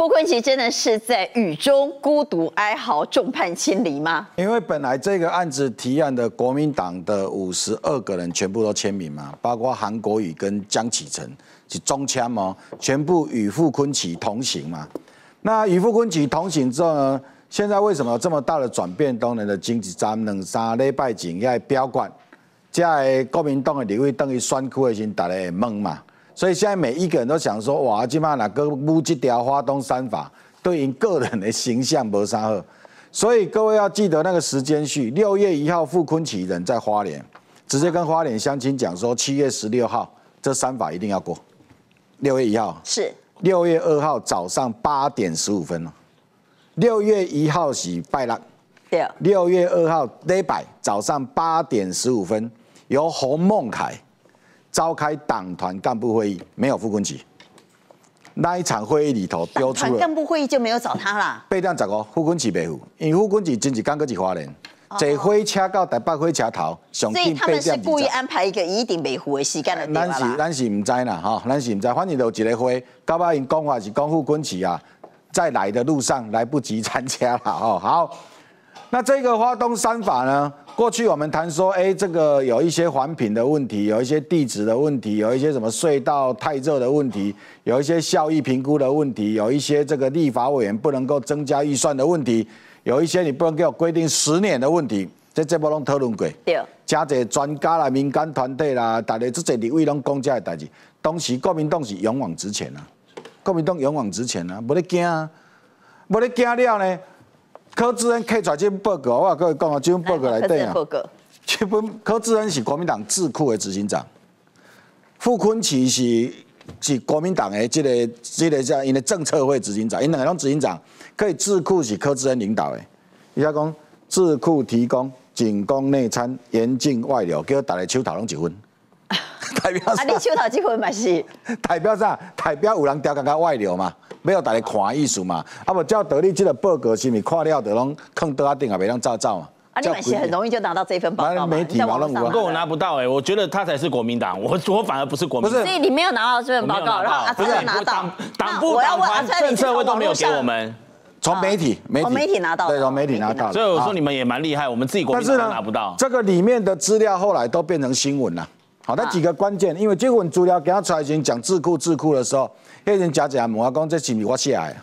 傅昆萁真的是在雨中孤独哀嚎，众叛亲离吗？因为本来这个案子提案的国民党的五十二个人全部都签名嘛，包括韩国瑜跟江启臣是中签哦，全部与傅昆萁同行嘛。那与傅昆萁同行之后呢，现在为什么这么大的转变？当年的经济站两三礼拜前要标管，在国民党的立委等于选区的时，大家会懵嘛。所以现在每一个人都想说，哇，今晚哪个乌这条花东三法对于个人的形象没啥好。所以各位要记得那个时间序，六月一号傅昆奇人在花莲，直接跟花莲乡亲讲说，七月十六号这三法一定要过。六月一号是六月二号早上八点十五分哦。六月一号是拜六，对，六月二号礼拜早上八点十五分，由洪孟凯。召开党团干部会议，没有傅昆萁。那一场会议里头标出了干部会议就没有找他啦。被这样讲哦，傅昆萁没赴，因为傅昆萁真是刚刚去花莲，坐火车到台北火车头，所以他们是故意安排一个一定没赴的时间的咱是咱是唔知啦，哈，咱是唔知，反正就一个会，到尾因讲话是讲傅昆萁啊，在来的路上来不及参加了哦。好，那这个花东三法呢？过去我们谈说，哎，这个有一些环评的问题，有一些地址的问题，有一些什么隧道太热的问题，有一些效益评估的问题，有一些这个立法委员不能够增加预算的问题，有一些你不能给我规定十年的问题，这这波拢讨论过。对。加这专家啦、民间团体啦，大家这些立委拢讲这个代志。当时国民党是勇往直前啊，国民党勇往直前啊，无咧惊啊，无咧惊了呢。柯志恩开出来这份报告，我跟你讲啊，这份报告来对啊。这份柯志恩是国民党智库的执行长，傅昆萁是是国民党的这个这个叫因的政策会执行长，因两个拢执行长，可以智库是柯志恩领导的。伊家讲智库提供仅供内参，严禁外流，叫大家手头拢一分。代表啥？啊，你手头一分嘛是？代表啥？代表有人调刚刚外流嘛？没有大家看意思嘛？啊不，照道理这个报告是咪看了的拢坑多啊定啊，别让照照嘛。啊，你们是很容易就拿到这份报告媒体网络上，不过我拿不到哎，我觉得他才是国民党，我 我反而不是国民党。不是，所以你没有拿到这份报告，然后阿川拿到。党部党团政策会都没有给我们，从媒体媒体媒体拿到，对，从媒体拿到。所以我说你们也蛮厉害，我们自己国民党拿不到。这个里面的资料后来都变成新闻了。好，那几个关键，因为这份资料给他出来前讲智库智库的时候，那人假假问我讲这是咪我写的？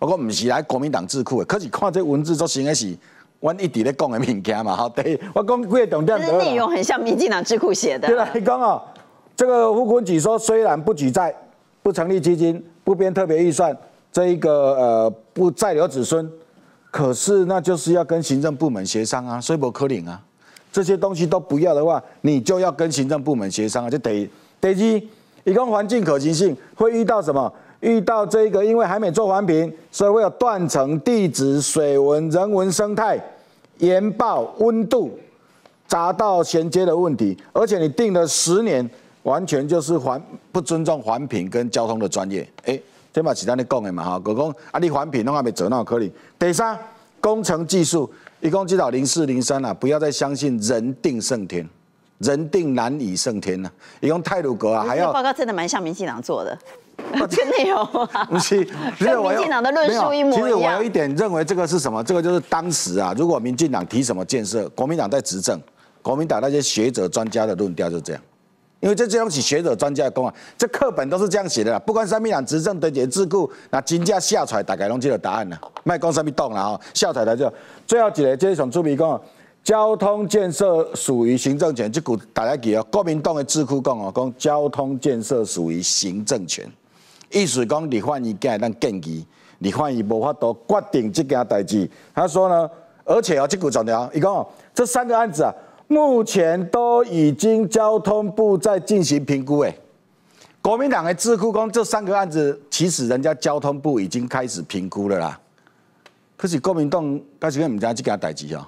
我讲唔是来国民党智库的，可是看这文字做成的是，阮一直咧讲的物件嘛，好。对，我讲几个重点。是内容很像民进党智库写的。对啦，你讲哦，这个胡坤举说，虽然不举债、不成立基金、不编特别预算，这一个呃不再留子孙，可是那就是要跟行政部门协商啊，所以不可能啊。这些东西都不要的话，你就要跟行政部门协商啊，就得得一，一共环境可行性会遇到什么？遇到这个，因为还没做环评，所以会有断层、地质、水文、人文生态、盐爆、温度、匝道衔接的问题。而且你定了十年，完全就是环不尊重环评跟交通的专业。哎，这嘛是咱咧讲的嘛哈，哥讲啊，你环评拢还没做，那可能。第三，工程技术，一共指导零四零三啊，不要再相信人定胜天，人定难以胜天呐。一共泰鲁格啊，还要报告真的蛮像民进党做的。真的有啊，不是，跟民进党的论述一模一样。其实我有一点认为，这个是什么？这个就是当时啊，如果民进党提什么建设，国民党在执政，国民党那些学者专家的论调就是这样。因为这这东西学者专家的公啊，这课本都是这样写的啦。不管三民党执政的解智库，那金价下出来，大概拢知道答案了。卖讲什么动了哈，下出来就最后几个这种出名讲，交通建设属于行政权，这股大家记哦，国民党的智库讲哦，讲交通建设属于行政权。意思讲，你换一件咱建议，你换一无法度决定这件代志。他说呢，而且哦，这股重要，一共这三个案子啊，目前都已经交通部在进行评估。哎，国民党的智库讲这三个案子，其实人家交通部已经开始评估了啦。可是国民党开始跟我们讲这件代志哦，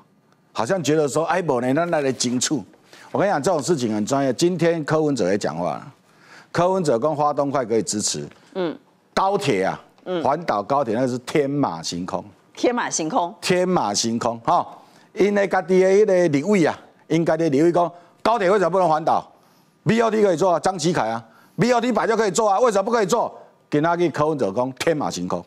好像觉得说，哎，无呢，那那来警处。我跟你讲，这种事情很专业。今天柯文哲也讲话了，柯文哲跟花东快可以支持。嗯，高铁啊，环岛高铁那是天马行空，天马行空，天马行空哈。因为家己的迄个立位啊，应该的立委讲，高铁为什么不能环岛？BOT 可以做啊，张启凯啊，BOT 摆就可以做啊，为什么不可以做？给他去柯文哲讲天马行空，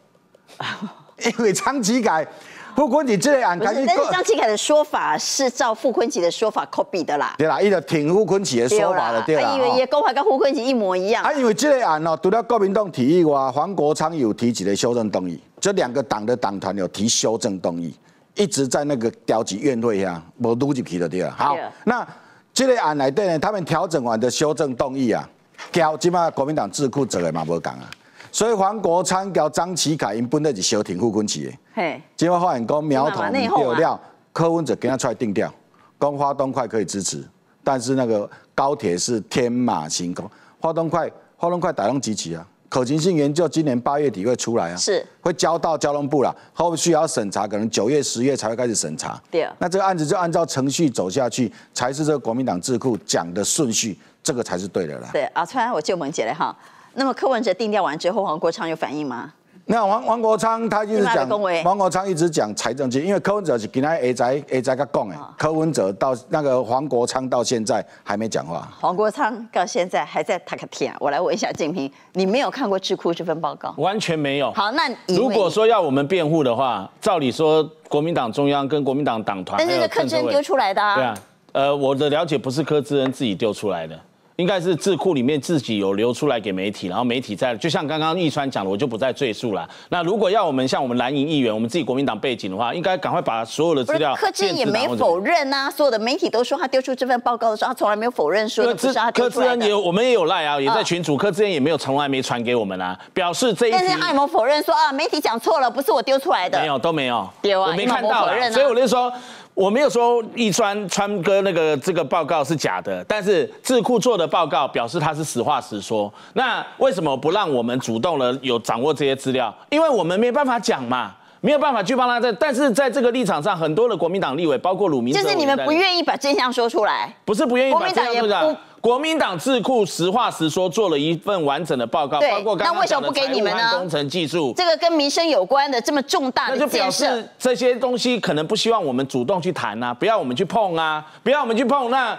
因为张启凯、傅昆萁这个案不是，开始但是张启凯的说法是照傅昆萁的说法 copy 的啦。对啦，伊就挺傅昆萁的说法了，对啦。哦他以为也讲法跟傅昆萁一模一样啊，。因为这个案哦，除了国民党提议外，黄国昌有提起了修正动议，这两个党的党团有提修正动议，一直在那个调集院会呀，无撸入去就对了。好，那这个案来对呢，他们调整完的修正动议啊，交即马国民党智库做的嘛无共啊，所以黄国昌交张启凯因本来是小挺傅昆旗的。嘿，今晚发现讲苗头内讧啊。对了，柯文哲跟他出来定调，讲花东快可以支持，但是那个高铁是天马行空，花东快花东快打动机器啊，可行性研究今年八月底会出来啊，是会交到交通部了，后续要审查，可能九月十月才会开始审查。对那这个案子就按照程序走下去，才是这个国民党智库讲的顺序，这个才是对的啦。对，啊，突然，我就萌姐了哈。那么柯文哲定调完之后，黄国昌有反应吗？那王王国昌他一直讲王国昌一直讲财政金，因为柯文哲是今天 A 仔 A 仔个讲的，哦柯文哲到那个黄国昌到现在还没讲话。黄国昌到现在还在塔克天。我来问一下静平，你没有看过智库这份报告？完全没有。好，那如果说要我们辩护的话，照理说国民党中央跟国民党党团，但是柯志恩丢出来的啊。对啊，呃，我的了解不是柯志恩自己丢出来的，应该是智库里面自己有流出来给媒体，然后媒体在，就像刚刚易川讲的，我就不再赘述了。那如果要我们像我们蓝营议员，我们自己国民党背景的话，应该赶快把所有的资料。柯志恩也没否认啊，所有的媒体都说他丢出这份报告的时候，他从来没有否认说柯志恩也。有，我们也有赖啊，也在嗯群主，柯志恩也没有从来没传给我们啊，表示这一题但是他有没有否认说啊，媒体讲错了，不是我丢出来的？没有都没有，有啊我没看到所以我就说。我没有说易川川哥那个这个报告是假的，但是智库做的报告表示他是实话实说。那为什么不让我们主动的有掌握这些资料？因为我们没办法讲嘛，没有办法去帮他在。但是在这个立场上，很多的国民党立委，包括鲁明，就是你们不愿意把真相说出来。不是不愿意把国民党这样做也不的。国民党智库实话实说做了一份完整的报告，包括刚刚讲的你们呢？和工程技术，这个跟民生有关的这么重大的那就表示，这些东西可能不希望我们主动去谈啊，不要我们去碰啊，不要我们去碰，那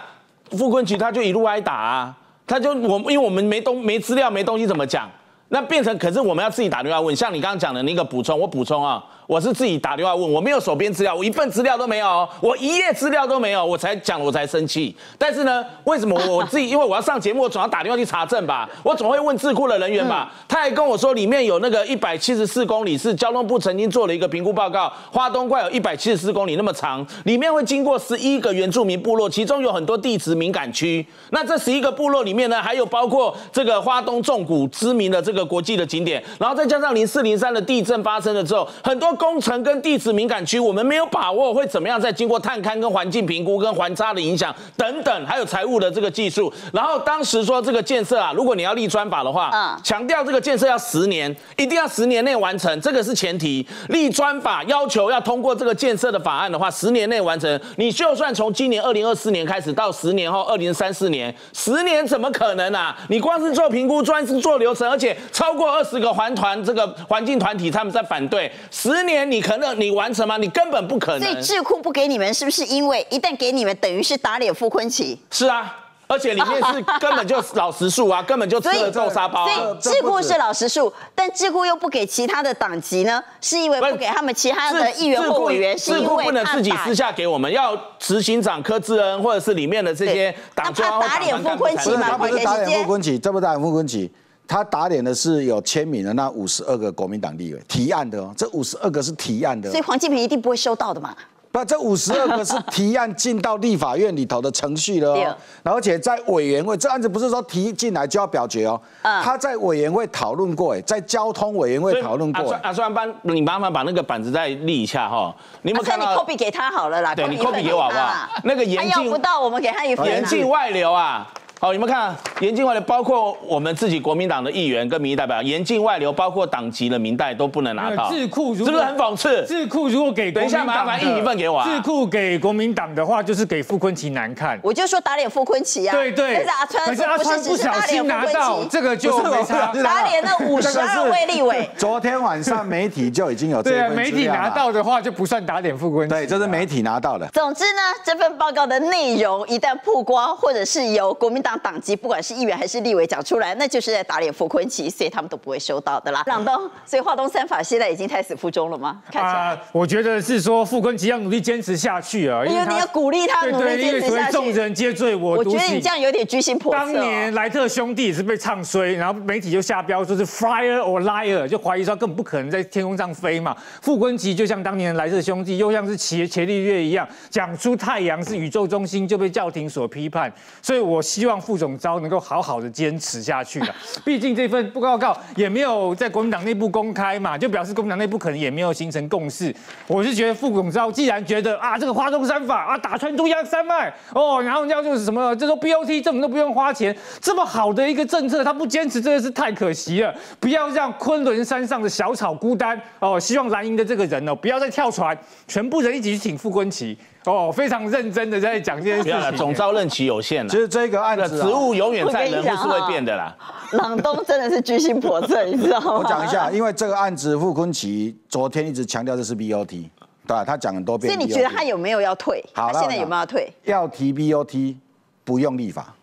傅昆萁他就一路挨打啊，他就我因为我们没东没资料没东西怎么讲，那变成可是我们要自己打电话问，像你刚刚讲的那个补充，我补充啊，我是自己打电话问，我没有手边资料，我一份资料都没有哦，我一页资料都没有，我才讲我才生气。但是呢，为什么我我自己因为我要上节目，我总要打电话去查证吧，我总会问智库的人员吧。他还跟我说里面有那个一百七十四公里是交通部曾经做了一个评估报告，花东快有一百七十四公里那么长，里面会经过十一个原住民部落，其中有很多地质敏感区。那这十一个部落里面呢，还有包括这个花东纵谷知名的这个国际的景点，然后再加上零四零三的地震发生了之后，很多工程跟地质敏感区，我们没有把握会怎么样再经过探勘跟环境评估跟环差的影响等等，还有财务的这个技术。然后当时说这个建设啊，如果你要立专法的话，嗯强调这个建设要十年，一定要十年内完成，这个是前提。立专法要求要通过这个建设的法案的话，十年内完成。你就算从今年二零二四年开始到十年后二零三四年，十年怎么可能啊？你光是做评估，专是做流程，而且超过二十个环团这个环境团体他们在反对，十年你可能你完成吗？你根本不可能。所以智库不给你们，是不是因为一旦给你们，等于是打脸傅昆萁？是啊。而且里面是根本就老实数啊，根本就吃了豆沙包、啊。所以智库是老实数，但智库又不给其他的党籍呢，是因为不给他们其他的议员或委员，是智库因为不能自己私下给我们，要执行长柯志恩或者是里面的这些党那怕打脸傅昆萁嘛不是他不是打脸傅昆萁，这不是打脸傅昆萁，他打脸的是有签名的那五十二个国民党立委提案的哦，这五十二个是提案的哦。所以，黄金平一定不会收到的嘛。不，这五十二个是提案进到立法院里头的程序了哦，而且在委员会，这案子不是说提进来就要表决哦，嗯。他在委员会讨论过，哎，在交通委员会讨论过，哎。阿川帮你麻烦把那个板子再立一下哈，你有没有那你看到？copy 给他好了啦，对你 copy 给我好不好？那个严禁他要不到，我们给他一份啊。严禁外流啊！好，你们看严禁外流，包括我们自己国民党的议员跟民意代表，严禁外流，包括党籍的民代都不能拿到。智库如果是不是很讽刺？智库如果给国等一下麻烦印一份给我啊智库给国民党的话，就是给傅昆萁难看。我就说打脸傅昆萁啊，对对，但是阿川可是阿川不是只是不小心拿到，这个就没差。打脸那五十二位立委。昨天晚上媒体就已经有这对啊，份媒体拿到的话就不算打脸傅昆萁。对，这是媒体拿到的。总之呢，这份报告的内容一旦曝光，或者是由国民党党党籍，不管是议员还是立委讲出来，那就是在打脸傅昆奇，所以他们都不会收到的啦。朗东，所以华东三法现在已经胎死腹中了吗？看起来，我觉得是说傅昆奇要努力坚持下去啊，因为你要鼓励他努力坚持下去。众人皆醉我独醒。我觉得你这样有点居心叵测。当年莱特兄弟也是被唱衰，然后媒体就下标说是 fire or liar，就怀疑说根本不可能在天空上飞嘛。傅昆奇就像当年莱特兄弟，又像是伽伽利略一样，讲出太阳是宇宙中心就被教廷所批判。所以我希望副总召能够好好的坚持下去了。毕竟这份报告也没有在国民党内部公开嘛，就表示国民党内部可能也没有形成共识。我是觉得副总召既然觉得啊这个花东三法啊打穿中央山脉哦，然后要就是什么，就说 BOT 政府都不用花钱，这么好的一个政策，他不坚持真的是太可惜了。不要让昆仑山上的小草孤单哦，希望蓝营的这个人哦不要再跳船，全部人一起去挺傅昆萁。哦，非常认真的在讲这件事情。总招任期有限了，其实这个案子，职务永远在，人不是会变的啦。朗东真的是居心叵测，你知道吗？我讲一下，因为这个案子，傅昆萁昨天一直强调这是 BOT，对吧？他讲很多遍。所以你觉得他有没有要退？好，现在有没有要退？要提 BOT，不用立法，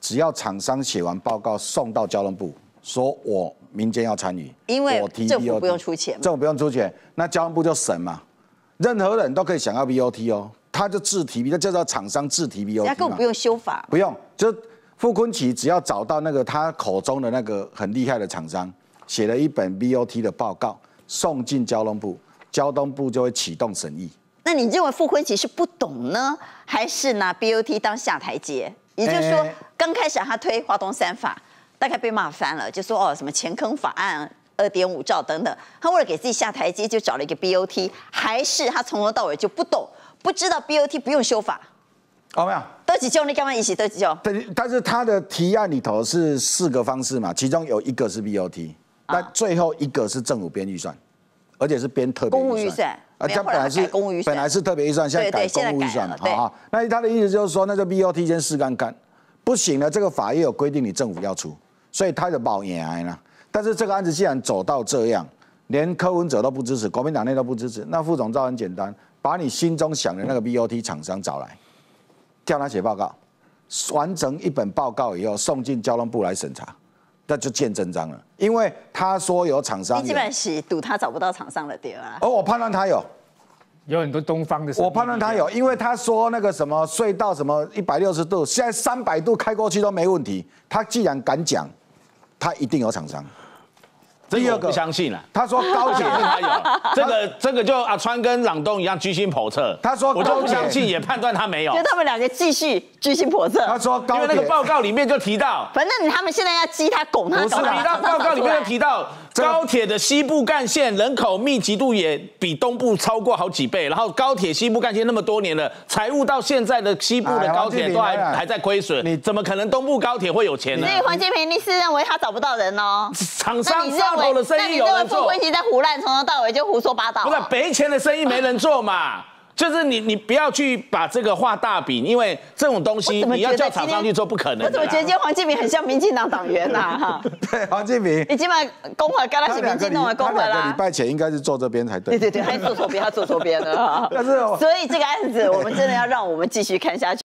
只要厂商写完报告送到交通部，说我民间要参与，因为政府不用出钱，政府不用出钱，那交通部就审嘛。任何人都可以想要 BOT 哦，他就自提，那叫做厂商自提 BOT 他根本不用修法，不用，就傅昆萁只要找到那个他口中的那个很厉害的厂商，写了一本 BOT 的报告，送进交通部，交通部就会启动审议。那你认为傅昆萁是不懂呢，还是拿 BOT 当下台阶？也就是说，刚开始他推华东三法，大概被骂翻了，就说哦什么前坑法案。二点五兆等等，他为了给自己下台阶，就找了一个 BOT，还是他从头到尾就不懂，不知道 BOT 不用修法？哦，没有，得几救你干嘛一起得几救？对，但是他的提案里头是四个方式嘛，其中有一个是 BOT，那最后一个是政府编预算，而且是编特别公务预算啊，他本来是公务预算，本来是特别预算，现在改公务预算了，好那他的意思就是说，那就 BOT 先试干干，不行了，这个法也有规定，你政府要出，所以他就保延案了。但是这个案子既然走到这样，连柯文哲都不支持，国民党内都不支持，那副总照很简单，把你心中想的那个 BOT 厂商找来，叫他写报告，完成一本报告以后送进交通部来审查，那就见真章了。因为他说有厂商，你基本是赌他找不到厂商的对啊。哦，我判断他有，有很多东方的。我判断他有，因为他说那个什么隧道什么一百六十度，现在三百度开过去都没问题。他既然敢讲，他一定有厂商。第二个不相信了，他说 高铁他有这个这个就阿川跟朗东一样居心叵测。他说我就不相信，也判断他没有。就他们两个继续居心叵测。他说高铁，因为那个报告里面就提到，反正他们现在要激他拱他。不是提到报告里面就提到高铁的西部干线人口密集度也比东部超过好几倍，然后高铁西部干线那么多年了，财务到现在的西部的高铁都还还在亏损，你怎么可能东部高铁会有钱呢？所以黄建平律师认为他找不到人哦，厂商上头的生意有。傅昆萁在胡乱，从头到尾就胡说八道。不是赔钱的生意没人做嘛？就是你，你不要去把这个画大饼，因为这种东西你要叫厂商去做，不可能。我怎么觉得今天黄建明很像民进党党员呐？哈，对，黄建明，你今晚公会刚他是民进党的公会啦。礼拜前应该是坐这边才对。对对对，他坐错边，他坐错边了。但是，所以这个案子我们真的要让我们继续看下去。